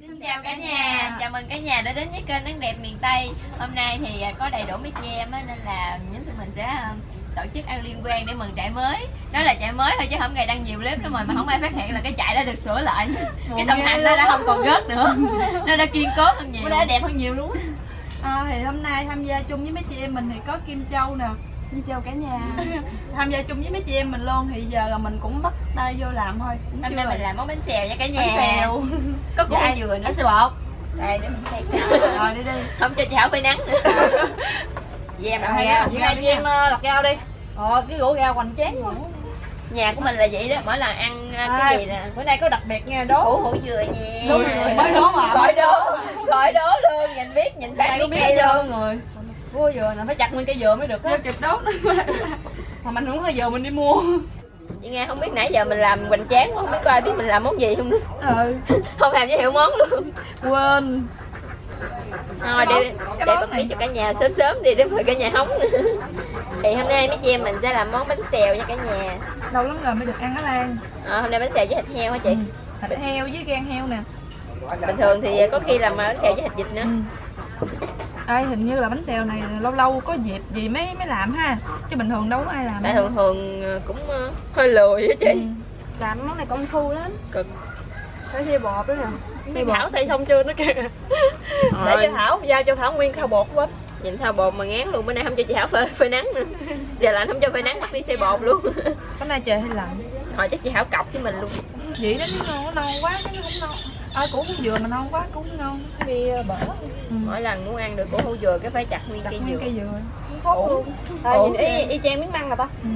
Xin chào cả nhà, chào mừng cả nhà đã đến với kênh Nắng Đẹp Miền Tây. Hôm nay thì à, có đầy đủ mấy chị em á, nên là nhóm tụi mình sẽ à, tổ chức ăn liên quan để mừng trại mới. Nói là trại mới thôi chứ không ngày đăng nhiều clip lắm rồi mà không ai phát hiện là cái trại đã được sửa lại. Cái sông hạnh nó đã không còn rớt nữa. Nó đã kiên cố hơn nhiều Nó đã đẹp hơn nhiều luôn à, thì hôm nay tham gia chung với mấy chị em mình thì có Kim Châu nè Xin chào cả nhà. Tham gia chung với mấy chị em mình luôn thì giờ là mình cũng bắt tay vô làm thôi. Cũng Hôm nay mình làm món bánh xèo nha cả nhà. Bánh xèo. Có củ Dạ. dừa nữa. Sư bột. Đây để mình xay rồi đi đi. Không cho chị Hảo phơi nắng nữa. Dèm làm Rồi, rau rồi. hai chị em ờ, lặt rau đi. Ờ, cái rổ rau hoành tráng quá. Nhà của mình là vậy đó, mỗi lần ăn à, À, cái gì nè. Bữa nay có đặc biệt nha, Củ đố hủ dừa nha Đúng rồi, mới đố mà. Gọi đố Gọi đố luôn, nhìn biết, nhìn phát biết ngay luôn. Người Mua dừa nè, phải chặt nguyên cây dừa mới được chưa kịp đốt. Mà mình không có cây dừa mình đi mua. Chị nghe không biết nãy giờ mình làm hoành tráng quá, không biết có ai biết mình làm món gì không nữa. Ừ. Không làm giới thiệu món luôn. Quên. Thôi để, để bật mí cho cả nhà sớm sớm đi để mời cả nhà hóng nữa. Thì hôm nay mấy chị em mình sẽ làm món bánh xèo nha cả nhà. Lâu lắm rồi mới được ăn á Lan. À, Hôm nay bánh xèo với thịt heo hả chị? Ừ. thịt heo với gan heo nè. Bình thường thì có khi làm bánh xèo với thịt vịt nữa. Ừ. Ê, hình như là bánh xèo này lâu lâu có dịp gì mới mới làm ha. Chứ bình thường đâu có ai làm Tại thường thường ờ, cũng ờ, hơi lười á chị. Ừ. Làm món này công phu lắm. Cực. Phải xay bột đó nè. Xay. Thảo xay xong chưa nó kìa? Để cho Thảo, giao cho Thảo nguyên thao bột bánh. Nhìn thao bột mà ngán luôn, bữa nay không cho chị Hảo phơi, phơi nắng nữa. Giờ lạnh không cho phơi nắng, bắt đi xay bột luôn. Bữa nay trời hơi lạnh. Hồi chắc chị Hảo cọc với mình luôn. Vậy đó nó non quá nó không non à, củ cũng vừa mà non quá cũng non Vì ờ, bở. Ừ. Mỗi lần muốn ăn được củ hủ dừa cái phải chặt nguyên cây nguyên dừa. cây dừa. Khốt luôn. À, nhìn y, y chang miếng măng mà ta. Ừ.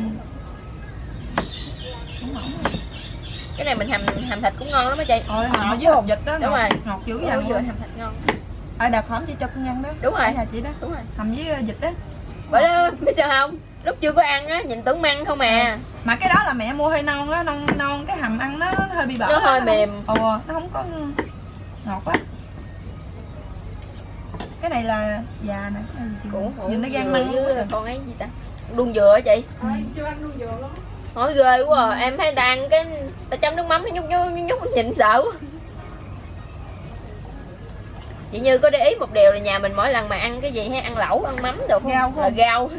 Cái này mình hầm hầm thịt cũng ngon lắm á chị. Rồi hầm với hột vịt đó Đúng ngọt, rồi. ngọt dữ Củ dằn hủ dừa hầm thịt ngon. À đợt hổm chị cho con nhân đó. Đúng rồi. Nhà chị đó? Đúng rồi. Hầm với ờ, vịt đó Bởi đó biết sao không? Lúc chưa có ăn á, nhìn tưởng măng không à. Mà cái đó là mẹ mua hơi non đó non non cái hầm ăn nó, nó hơi bị bở Nó hơi không- mềm. ồ nó không có ngọt quá. Cái này là già nè nhìn nó gan măng với con ấy gì ta? Đuông dừa á chị? Ừ. Chưa ăn luôn dừa lắm Hỏi ghê quá à. em thấy người ta ăn cái ta chấm nước mắm nó nhúc nhúc nhúc, nhúc nhìn sợ quá chị như có để ý một điều là nhà mình mỗi lần mà ăn cái gì hay ăn lẩu ăn mắm được không? Rau không? là rau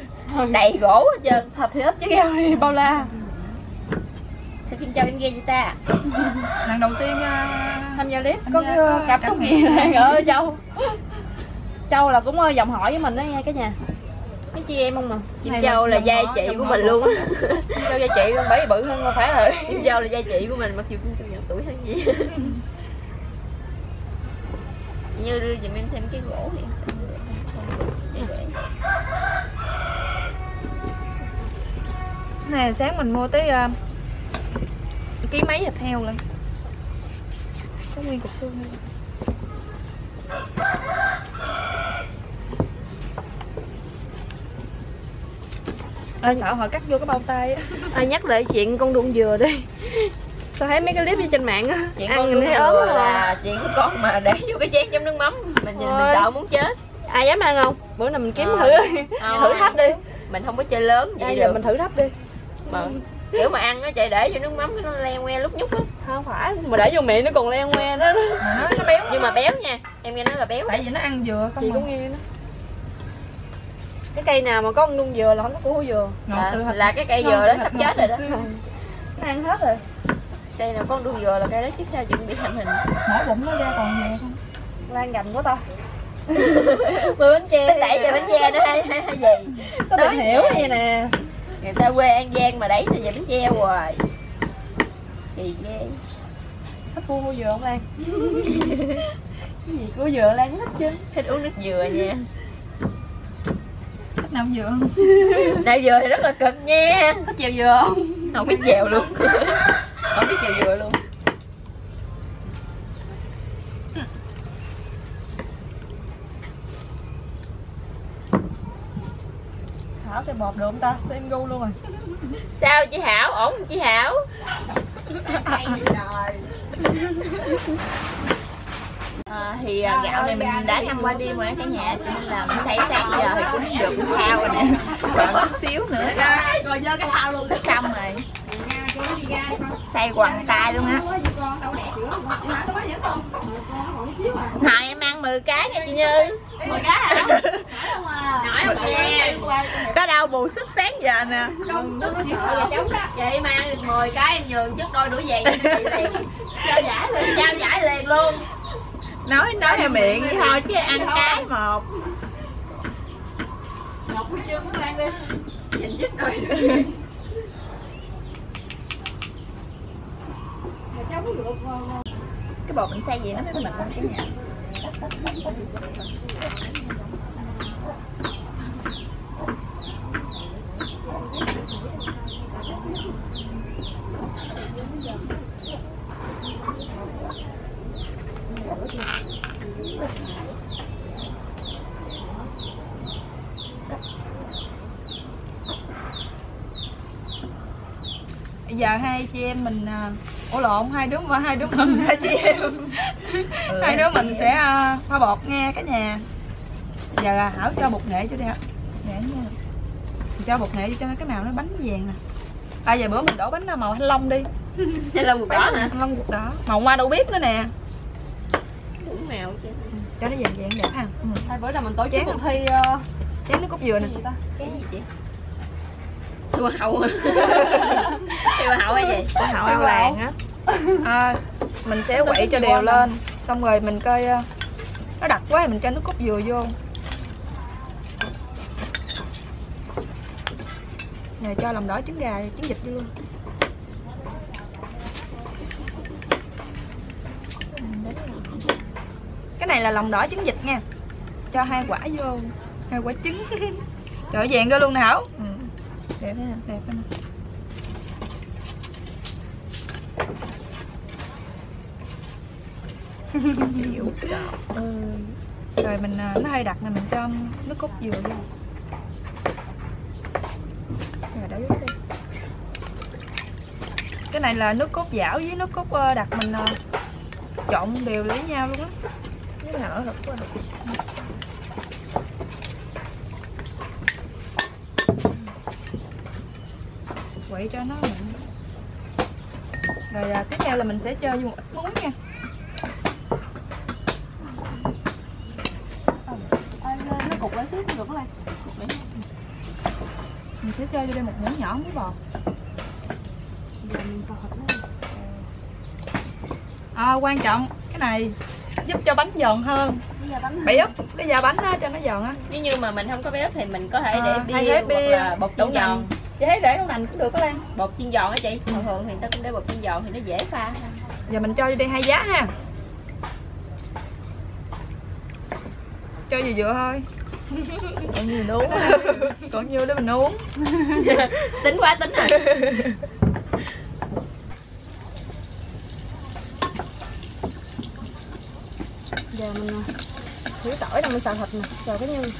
đầy gỗ hết trơn. Thịt thì ít chứ rau thì bao la. Sao kim châu em ghe chị ta? Lần đầu tiên ờ, Tham gia clip có gia cái có ờ, cảm xúc gì này ơi Châu. Châu là cũng ờ, dòng họ với mình đó nha cả nhà. Mấy chị em không mà kim châu là họ, chị của mình luôn. á Châu gia chị bấy bự hơn không phải rồi. Kim châu là giai chị của mình mặc dù kim châu nhỏ tuổi hơn gì như đưa giùm em thêm cái gỗ thì em sẽ để để. Này sáng mình mua tới uh, ký mấy thịt heo lên. Có nguyên cục xương luôn Ê, sợ họ cắt vô cái bao tay á. À, nhắc lại chuyện con đuông dừa đi sao thấy mấy cái clip trên mạng á. Chuyện ăn con thấy ớn quá à. là chuyện của con mà để vô cái chén chấm nước mắm mình nhìn mình sợ muốn chết. Ai dám ăn không? Bữa nào mình kiếm Ờ. thử đi. Thôi. thử thách đi. Mình không có chơi lớn vậy giờ mình thử thách đi. Mà kiểu mà ăn nó chạy để vô nước mắm cái nó le que lúc nhúc á. Không phải mà để vô miệng nó còn leo ngoe đó nó, nó béo nhưng mà béo nha. Em nghe nói là béo. Tại vì nó ăn dừa không chị mà. cũng nghe đó. Cái cây nào mà có con đuông dừa là không có củ dừa. Là, là cái cây dừa đó sắp chết rồi đó. Nó ăn hết rồi đây là con đuông dừa là cây đó chứ sao chuẩn bị thành hình. Mổ bụng nó ra còn dừa không? Lan gầm của ta bữa bánh tre tính đẩy về bánh tre đó hay hay, hay gì? Có tìm hiểu vậy nè. Người ta quê an giang mà đẩy về bánh tre hoài. Gì ghê. Thích mua hủ dừa không lan? Cái gì của dừa lan thích chứ? Thích uống nước dừa nha. Thích nào dừa không? Này dừa thì rất là cực nha. Thích chèo dừa không? Không biết chèo luôn không biết chèo dừa luôn. Thảo sẽ bột được không ta xem gu luôn rồi. Sao chị hảo? Ổn không chị hảo? À, thì à, gạo này mình đã ngâm qua đêm rồi cả nhà. Cho nên là mình xay sáng giờ thì cũng được cũng thao rồi nè. Còn chút xíu nữa. Rồi vô cái thao luôn. Sắp xong rồi xay quằn tay luôn á. Hồi em ăn 10 cái nha chị như. Mười cái hả? Có đâu bù sức sáng giờ nè. Vậy mà ăn được 10 cái em nhường trước đôi chị liền. Trao giải liền trao giải liền luôn. Nói nói theo miệng vậy thôi chứ ăn cái một. Nhìn trước đôi đuổi về cái bột mình xay gì nó mới mịn lên cái nhà. Bây giờ hai chị em mình à, ủa lộn hai đứa mà hai đứa mình hai chị? Em hai đứa mình sẽ à, pha bột nghe cả nhà. Giờ à, hảo cho bột nghệ cho đi hả Dạ nha. cho bột nghệ cho cái màu nó bánh vàng nè. À giờ bữa mình đổ bánh màu thanh long đi. Hay là một đỏ hả? Thanh long ruột đỏ. Màu hoa đâu biết nữa nè. Đúng mèo chứ cho nó vàng vàng đẹp ha. Ừ. hai bữa nào mình tổ chức Chén cuộc thi uh, chén nước cốt dừa nè. cái gì chị? Hoa hậu hoa hậu hay gì? Có hậu ăn làng á à, mình sẽ quậy cho đều lên. xong rồi mình coi à, nó đặc quá thì mình cho nước cốt dừa vô. Này cho lòng đỏ trứng gà trứng vịt vô luôn. Cái này là lòng đỏ trứng vịt nha. Cho hai quả vô hai quả trứng. Trời vàng ra luôn nè hảo. Ừ. đẹp ha đẹp dịu ừ. rồi mình à, nó hơi đặc này mình cho nước cốt dừa vô. Rồi đó đi. Cái này là nước cốt dảo với nước cốt ờ, đặc mình ờ, trộn đều lấy nhau luôn á. Cái nở thật quá quậy cho nó. Mịn rồi à, tiếp theo là mình sẽ cho vô một ít muối nha. Cục lại xíu cũng được các bạn. Mình sẽ cho vô đây một muỗng nhỏ muối bột giờ mình thịt nó à, quan trọng cái này giúp cho bánh giòn hơn. Bây giờ bánh. Bẻ úp cái da bánh á cho nó giòn á. Nếu như mà mình không có bé ớt thì mình có thể À, để hay bia để hoặc bia, là bột chiên giòn. Chị thấy để đậu nành cũng được đó Lan bột chiên giòn á chị? Thường thường thì người ta cũng để bột chiên giòn thì nó dễ pha giờ mình cho vô đây hai giá ha. Cho vừa vừa thôi còn nhiều đúng còn nhiêu để mình uống tính quá tính rồi giờ mình à, thử tỏi đâu mình xào thịt nè. Xào cái nhân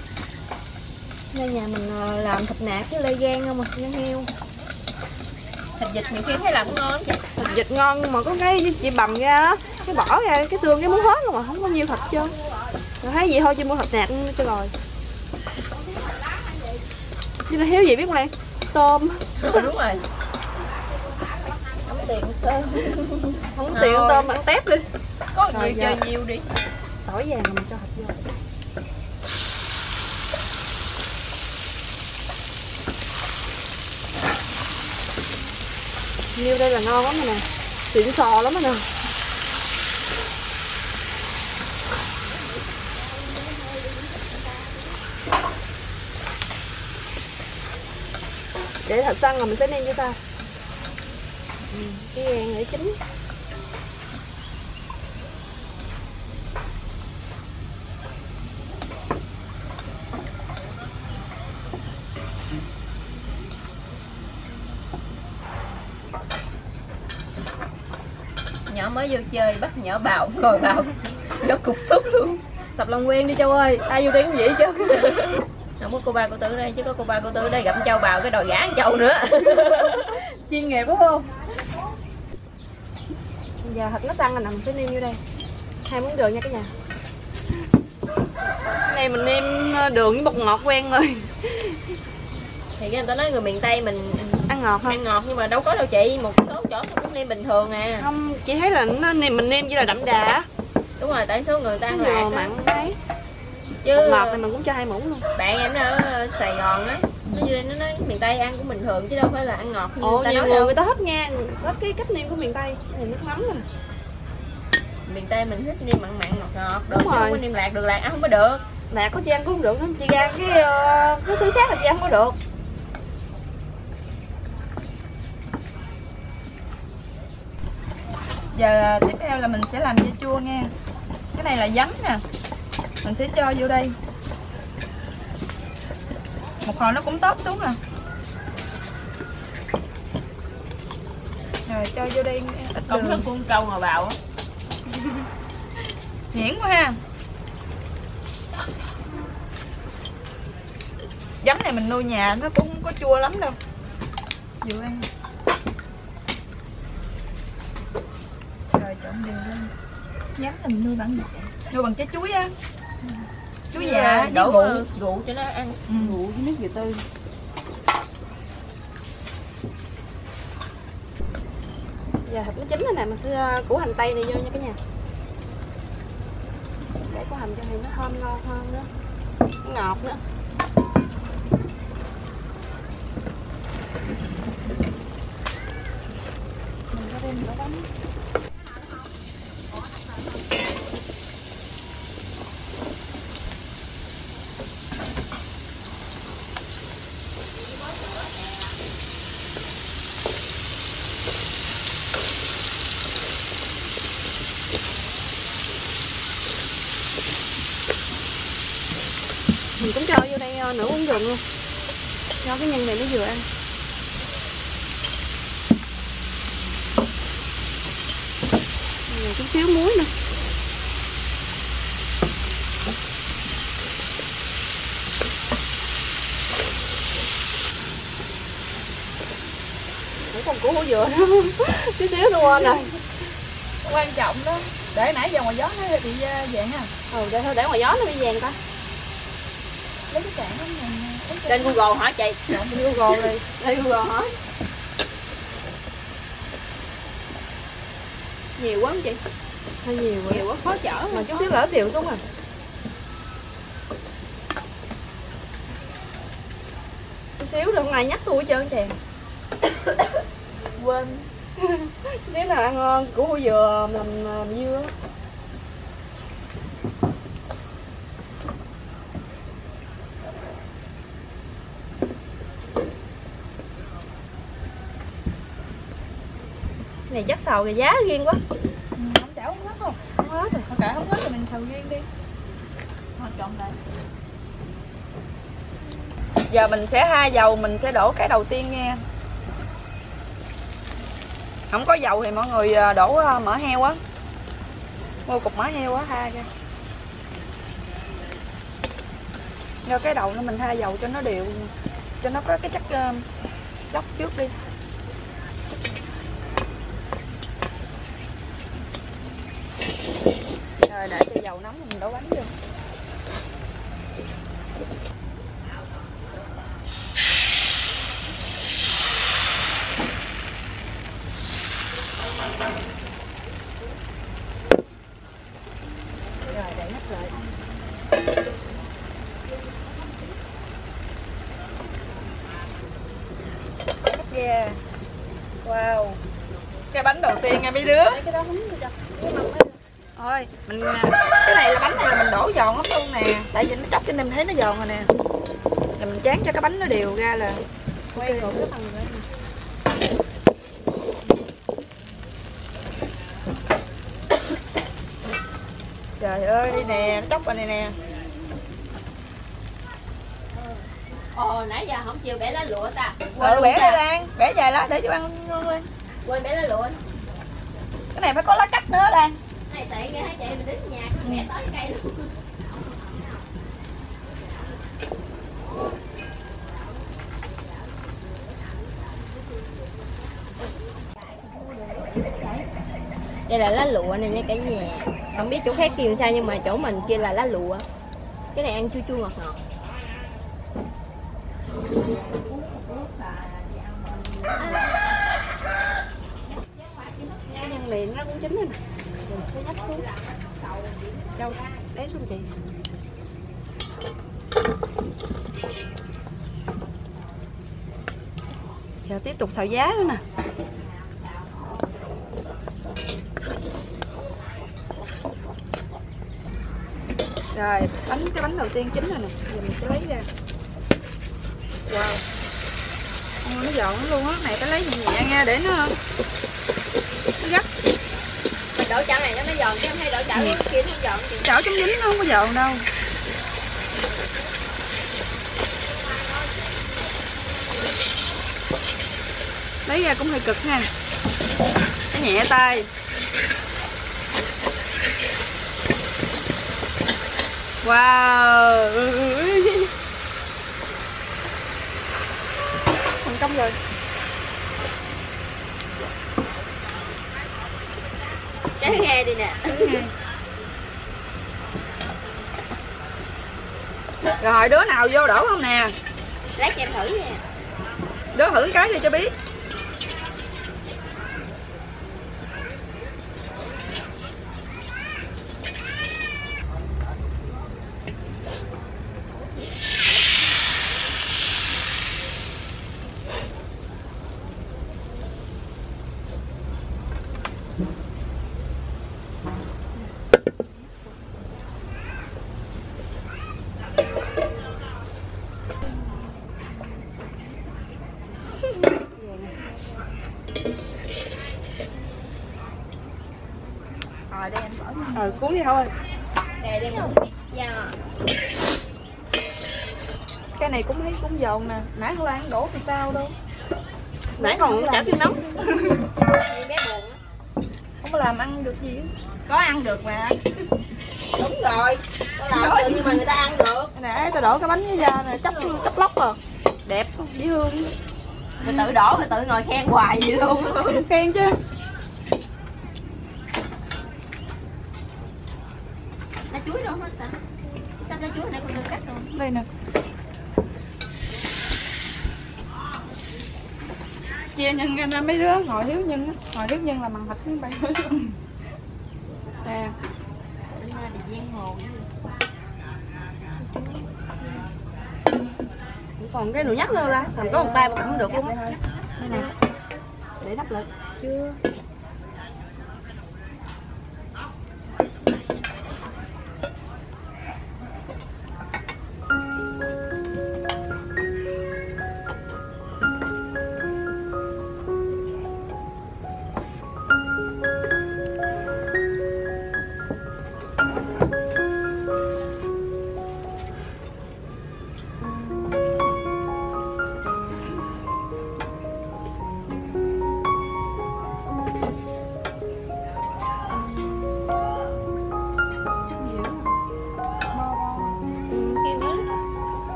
nhân nhà mình à, làm thịt nạc với lê gan không à? Nhân heo. Thịt vịt nhiều khi thấy làm cũng ngon chị thịt vịt ngon nhưng mà có cái chị bầm ra á cái bỏ ra cái xương cái muốn hết luôn mà không có nhiều thịt chưa. Rồi thấy vậy thôi chị mua thịt nạc cho rồi nhưng mà thiếu gì biết không Lan? Tôm. Ừ, đúng rồi. Không tiền ăn tôm ăn tép đi. Có Rồi, nhiều giờ. chơi nhiều đi. Tỏi vàng mình cho thịt vô. Nhiêu đây là ngon lắm rồi nè. Xịn sò lắm rồi nè Để thật săn là mình sẽ nêm như sao? Ừ, Cái gan để chín nhỏ mới vô chơi bắt nhỏ bào ngồi bào nó cục xúc luôn. Tập làm quen đi Châu ơi. Ai vô đây cũng vậy chứ? Không có cô ba cô tư đây chứ có cô ba cô tư đây gặp châu bào cái đòi gã ăn châu nữa. Chuyên nghiệp đúng không? Giờ thịt nó săn rồi nè mình sẽ nêm vô đây. Hai muỗng đường nha cả nhà. Cái này mình nêm ờ, đường với bột ngọt quen rồi. Thì cái người ta nói người miền tây mình ăn ngọt ha ăn ngọt nhưng mà đâu có đâu chị một số chỗ cũng nêm bình thường à. Không chị thấy là nó nêm mình nêm như là đậm đà đúng rồi tại số người ta ăn á mặn chứ Bột ngọt thì mình cũng cho hai muỗng luôn. bạn em nó ở Sài Gòn á nó như nó nói miền Tây ăn cũng bình thường chứ đâu phải là ăn ngọt như ồ người ta nhiều nói người đâu. người ta thích nha. Có cái cách nêm của miền tây này nước mắm nè miền Tây mình thích nêm mặn mặn ngọt ngọt được Đúng chứ không rồi. có nêm lạc được lạc ăn không có được. Lạc có chị ăn cũng không? Được chị ra cái ờ, cái xứ khác là chị ăn không có được. Giờ à, tiếp theo là mình sẽ làm dưa chua nha. Cái này là giấm nè mình sẽ cho vô đây. Một hồi nó cũng tóp xuống à. Rồi cho vô đây ít công thức đường. của câu ngồi bào á. Nhuyễn quá ha. Giấm này mình nuôi nhà nó cũng không có chua lắm đâu. Vừa ăn rồi trộn đều lên. Giấm là mình nuôi bằng gì nuôi bằng trái chuối á với đổ ờ, gụ cho nó ăn ừ. ngủ với nước dừa tươi. Giờ thịt nó chín rồi nè mình sẽ ờ, củ hành tây này vô nha cả nhà. Để củ hành cho thì nó thơm ngon hơn nữa nó ngọt nữa. Mình có đem đổ bánh mình cũng cho vô đây ờ, nửa muỗng gừng luôn cho cái nhân này nó vừa ăn rồi chút xíu muối nữa. Ủa còn củ hủ dừa nữa chút xíu luôn nè quan trọng đó. Để nãy giờ ngoài gió nó bị uh, vàng ha ừ để thôi để ngoài gió nó bị vàng ta lấy cái cạn đó mình trên Google hỏi chị. Chọn đi Google đi. Đây Google hỏi. Nhiều quá không chị. Hơi nhiều quá. Nhiều quá khó chở mà chút xíu lỡ xìu xuống à chút xíu rồi không ai nhắc tôi trơn chèn quên. Xíu nào ăn ngon củ hủ dừa làm, làm dưa này chắc xào cái giá riêng quá. Ừ, không chảo không hết không không hết rồi. Thôi kệ không hết thì mình sầu riêng đi. Thôi trộn lại. Giờ mình sẽ hai dầu mình sẽ đổ cái đầu tiên nha không có dầu thì mọi người à, đổ à, mỡ heo á. Mua cục mỡ heo á ha kìa do cái đầu nó mình tha dầu cho nó đều cho nó có cái chất chóc trước đi rồi dầu nóng mình đổ bánh vô rồi, để nắp lại. Yeah wow. Cái bánh đầu tiên nha mấy đứa. Cái đó không được thôi. Mình à, cái này là bánh này là mình đổ giòn lắm luôn nè. Tại vì nó chóc cho nên thấy nó giòn rồi nè. Rồi mình tráng cho cái bánh nó đều ra là quay rồi cái phần rồi trời ơi đi nè nó chóc rồi này nè. Ồ nãy giờ không chịu bẻ lá lụa ta. Ừ bẻ đây lan bẻ dài lá để cho ăn ngon lên. Quên bẻ lá lụa. Cái này phải có lá cách nữa lan này tiện nghe chị mình đến nhà mình bẻ tới cây luôn. Đây là lá lụa này nha cả nhà. Không biết chỗ khác kêu sao nhưng mà chỗ mình kia là lá lụa. Cái này ăn chua chua ngọt ngọt. Nhân này nó cũng chín rồi nè rồi sẽ xuống. Đâu? Lấy xuống chị giờ tiếp tục xào giá nữa nè. Rồi bánh cái bánh đầu tiên chín rồi nè. Giờ mình sẽ lấy ra. Wow. Ôi, nó giòn luôn á. Này phải lấy nhẹ nhẹ nha để nó đổ chảo này nó mới giòn chứ em hay đổ chảo Ừ. kia nó giòn chị chảo chống dính nó không có giòn đâu. Lấy ra cũng hơi cực ha Cái nhẹ tay. Wow. Thành công rồi thứ hai đi nè. Rồi đứa nào vô đổ không nè? Lát cho em thử nha. Đứa thử cái đi cho biết rồi đây em ờ cuốn đi thôi dạ. Cái này cũng thấy cũng giòn nè. Nãy không ăn đổ thì sao đâu. Nãy còn chảo chưa nóng đi bé buồn á. Không có làm ăn được gì. Hết. có ăn được mà. Đúng rồi. Tao làm được nhưng mà người ta ăn được. Nè tao đổ cái bánh với da nè. Chóc chóc lóc rồi đẹp dễ thương. Rồi tự đổ rồi tự ngồi khen hoài vậy luôn. Khen chứ ra cho mấy đứa ngồi thiếu nhân ngồi thiếu nhân là bằng thịt bay nè. Còn cái nồi nhắc nữa la thành có một tay mà cũng được luôn á. Đây nè. Để đắp lại. Chưa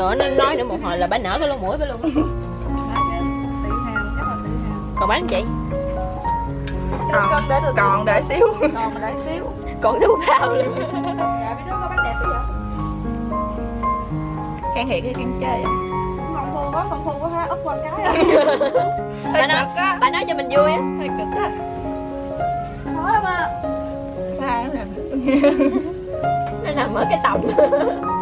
nữa nó nói nữa một hồi là bà nở cái lỗ mũi bà luôn. Còn bánh chị? Còn để được còn đợi xíu. Còn để xíu. Còn thuốc thao luôn. Dạ mấy đứa có bánh đẹp bây giờ khen thiệt hay khen chơi vậy? con thua quá con thua quá ha úp qua cái à. bà nói á. bà nói cho mình vui á. Hơi cực á. Nói mà ba nó làm được. Nó nằm ở cái tầm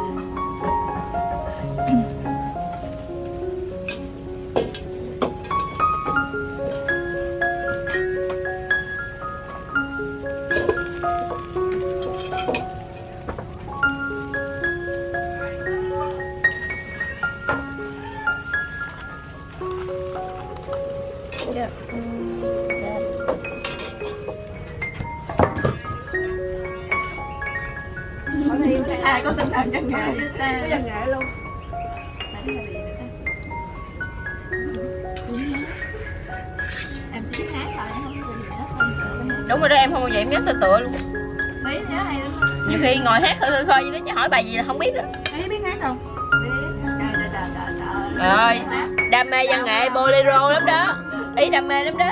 ai có tinh thần với ta cái dân nghệ luôn? Em chỉ biết hát thôi em không có gì hết đúng rồi đó em không bao giờ em nhớ tựa tựa luôn. Tí nhớ hay lắm nhiều khi ngồi hát khơi khơi vậy đó chứ hỏi bài gì là không biết đó. Thấy biết hát đâu. Biết. Trời, rồi đam mê văn nghệ bolero lắm đó. Ý đam mê lắm đó.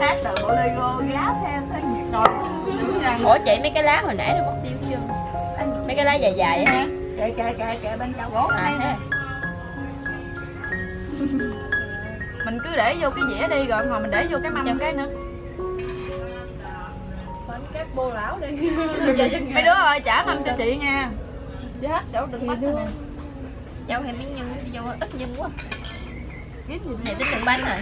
Hát từ bộ Lego gáo theo tới nhiệt nha ủa chị mấy cái lá hồi nãy nó mất tiêu chưa mấy cái lá dài dài á. Kệ kệ kệ kệ bên trong gỗ à, đây thế. nè. Mình cứ để vô cái dĩa đi rồi mà mình để vô cái mâm cái nữa. Bánh kép bô lão đi. Mấy đứa ơi trả mâm cho chị nha. Chứ hết chỗ đừng mất nè. Cháu hay miếng nhân đi vô ít nhân quá. Kiếm gì này tính đường bánh rồi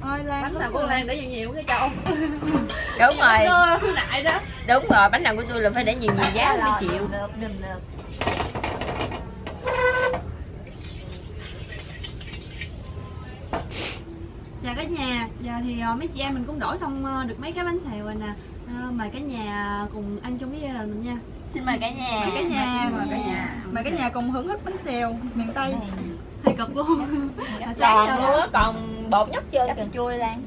ơi lan bánh nào của Lan để nhiều nhiều cái châu đúng rồi. Cứ đại đó. Đúng rồi bánh nào của tôi là phải để nhiều nhiều giá mới chịu. Được được được chào cả nhà. Giờ thì ờ, mấy chị em mình cũng đổ xong ờ, được mấy cái bánh xèo rồi nè. Ờ, mời cả nhà cùng ăn chung với gia đình mình nha. Xin mời cả nhà. Mời cả nhà. Mời cả nhà. Mời cả nhà cùng hưởng thức bánh xèo miền tây hơi cực luôn. Hồi sáng còn giờ nữa còn bột nhóc Chắc kìa chua đi Lan.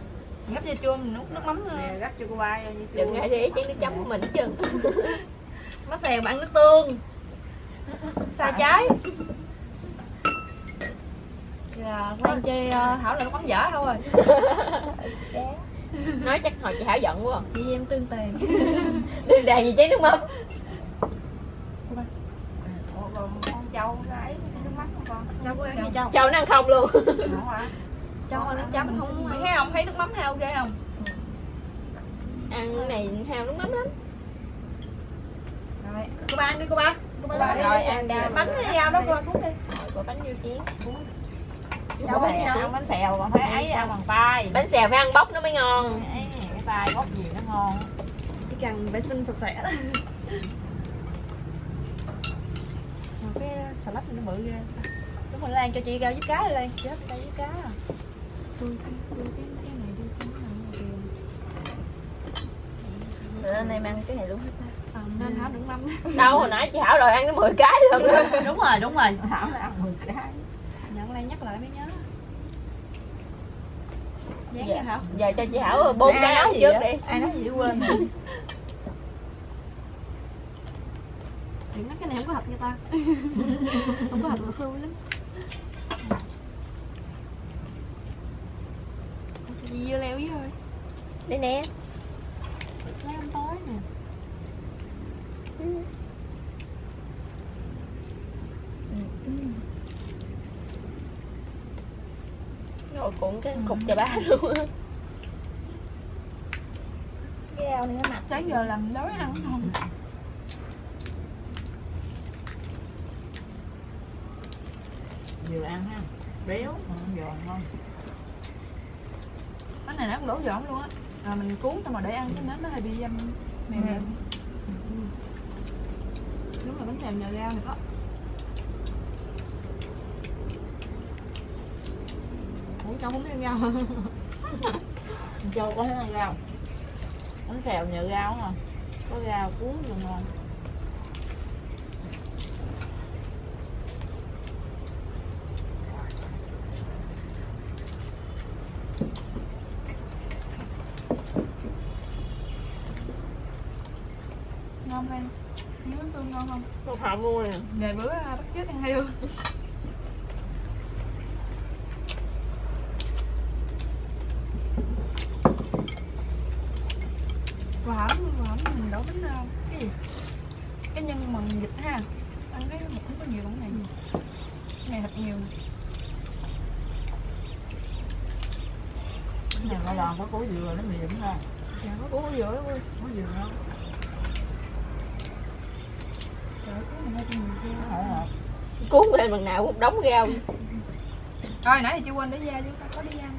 Gấp dưa chua mình nút nước mắm ờ, gấp cho cô ba đừng ngại đi chén nước chấm của mình chứ bánh xèo mà ăn nước tương. Xa trái Vậy là Lan chơi ờ, Thảo là nó bóng dở thôi. Nói chắc hồi chị Thảo giận quá. Chị em tương tiền đừng đàn gì chén nước mắm. Con châu cái Châu có ăn gì Châu? châu nó ăn không luôn Châu ăn nước chấm không mày thấy không? Thấy nước mắm heo ghê không? Ăn cái này hao nước mắm lắm. Rồi, cô ba ăn đi cô ba. Cô ba rồi, lên. rồi ăn đi. Bánh rau đó cô ba cúng đi. Rồi có bánh vô chén cháu phải ăn bánh xèo. còn phải ấy ăn bằng tay. Bánh xèo phải ăn bóc nó mới ngon. Cái tay bóc gì nó ngon. Chỉ cần vệ sinh sạch sẽ. Cái salad nó bự ghê Đúng rồi Lan cho chị rau giúp cá đi Lan. Chết rau giúp cá. À Tôi cái tôi cái cái này đi cái này kìa bữa nay ăn cái này luôn hết À, nên hả đừng mâm. Đâu hồi nãy chị Thảo rồi ăn cái 10 cái luôn. Đúng rồi đúng rồi Thảo là ăn 10 cái. Nhận Lan nhắc lại mới nhớ. Dán Dạ. Thảo. Giờ cho chị Thảo bốn cái áo trước đi. Ai nói gì quên? Đừng nói cái này không có thịt nha ta. Không có thịt là xui lắm Chị dưa leo với ơi đây nè. Lấy không tới nè. Rồi cuộn cái cục chà bá luôn cái rau này nó mặn sáng giờ làm đói ăn không? Vừa ăn ha. Béo giòn ngon bánh này nó cũng đổ giòn luôn. á à, mình cuốn xong rồi để ăn cho nó nó hơi bị um, mềm mềm. Đúng là bánh xèo nhờ rau này có Ủa cháu không biết ăn rau. Châu có ăn rau. Bánh xèo nhờ rau mà có rau cuốn vừa ngon lên miếng bánh tương ngon không một hộp mua nè ngày bữa bắt chước ăn heo quả hỏng quả hỏng mình đổ bánh à, cái gì cái nhân mần vịt ha ăn cái một không có nhiều bằng này này thịt nhiều nhà nó làm có củ dừa nó mềm ngon dạ có củ dừa đó củ dừa ngon trời ơi củ này hai trăm nhiều nó hổ hợp cuốn lên bằng nào cũng đóng rau rồi nãy thì chưa quên để da ta có đi ăn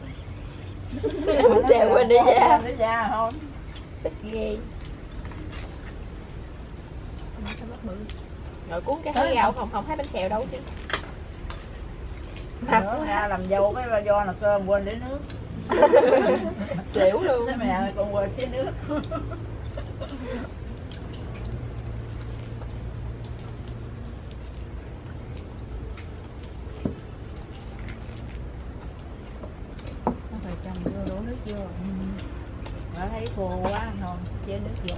bánh xèo quên đi ra để ra thôi tức ghê. Cái rồi cuốn cái thấy rau không không thấy bánh xèo đâu chứ. Nữa ra làm dâu cái do là cơm quên để nước. Xỉu luôn. Thế mẹ còn quên chế nước nó phải chăm vô đổ nước vô Bà thấy khô quá ngon chế nước vô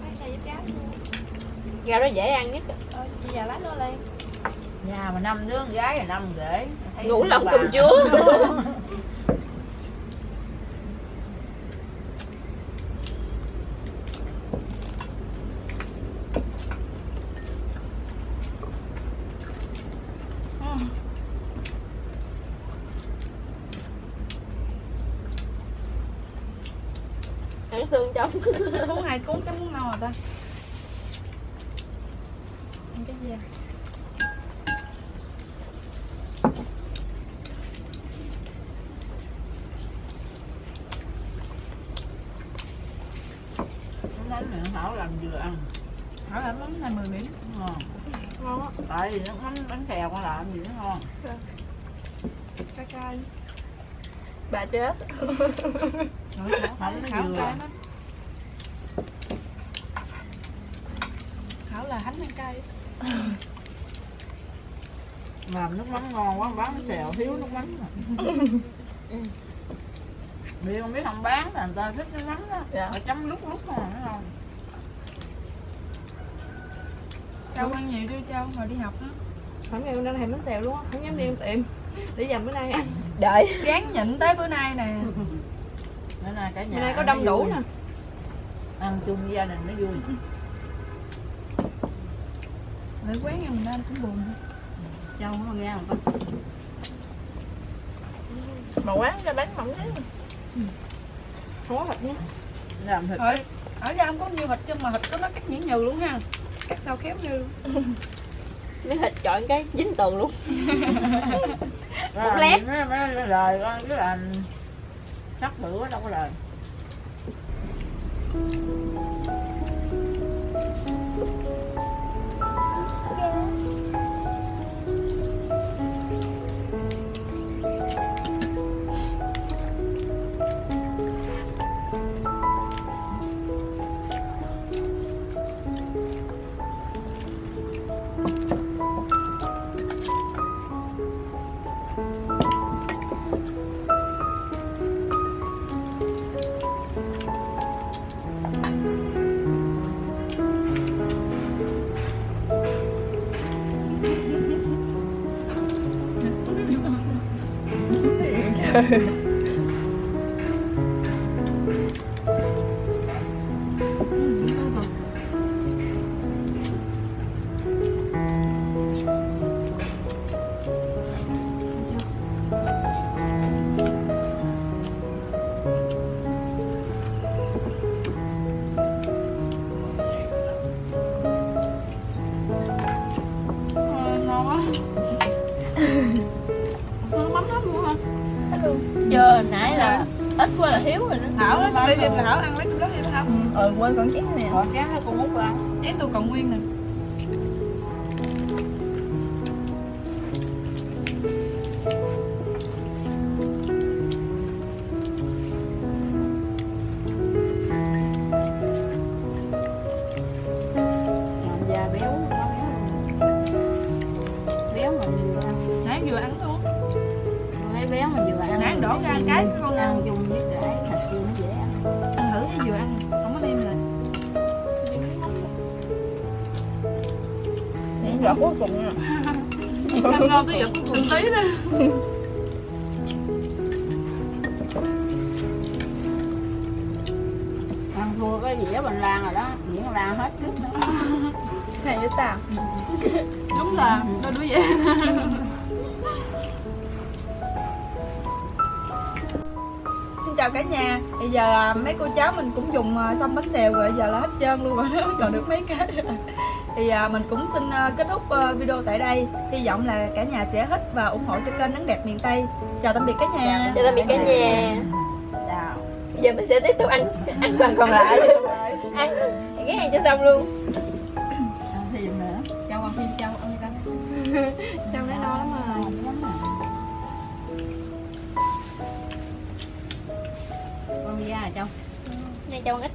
bánh xèo giúp cá luôn rau đó dễ ăn nhất Thôi, bây giờ lấy nó lên nhà mà năm đứa con gái là năm rể Thấy ngủ lòng bà. chúa ăn xương trong cuốn hai cuốn cái muốn mau rồi ta ăn cái gì à? Nó mắm này Thảo làm vừa ăn Hỏi là món này 10 miếng ngon ngon á tại vì nó mắm bánh xèo con làm gì nó ngon cay cay bà chết Rồi, khảo cay lắm là hánh ăn cay. Làm nước mắm ngon quá bán xèo thiếu nước mắm rồi vì không biết không bán là người ta thích nước mắm đó. Dạ. Họ chấm lúc lúc mà nó ngon Châu ăn nhiều đi Châu hồi đi học á không em đang thèm bánh xèo luôn á. Không dám đi ăn tiệm để dành bữa nay ăn. Đợi. Gán nhịn tới bữa nay nè. Bữa nay cả nhà bữa nay có đông đủ vui. nè. Ăn chung với gia đình nó vui. Ở quán nhà mình ăn cũng buồn châu nó nghe con mà quán cho bánh mỏng thế không có thịt nha. Làm thịt. Thôi, ở ra không có nhiều thịt chứ mà thịt có nó cắt nhuyễn nhừ luôn ha. Cắt sao khéo như luôn. Miếng thịt chọn cái dính tường luôn một lát. nó nó nó lời con cứ là sắc bữa đâu có lời cara. Thiếu rồi đó. Thảo đó, đi Thảo ăn lấy cục đó đi Thảo ờ quên còn chén nè. Còn chén nó cũng múc ăn Chén tôi còn nguyên nè cái dĩa bình lan rồi đó. Dĩa bình lan hết trước đó. Hay với ta. Đúng là nó đuổi vậy. Xin chào cả nhà. Bây giờ à, mấy cô cháu mình cũng dùng à, xong bánh xèo rồi Giờ là hết trơn luôn rồi đó Còn được mấy cái. Thì à, mình cũng xin kết thúc video tại đây. Hy vọng là cả nhà sẽ thích và ủng hộ cho kênh Nắng Đẹp Miền Tây. Chào tạm biệt cả nhà. Chào tạm biệt cả nhà. Giờ mình sẽ tiếp tục ăn ăn phần còn lại cho xong luôn. Ăn thêm nữa Chào con phim chào ông đi xong nó no lắm rồi à con da châu ngay cho con ít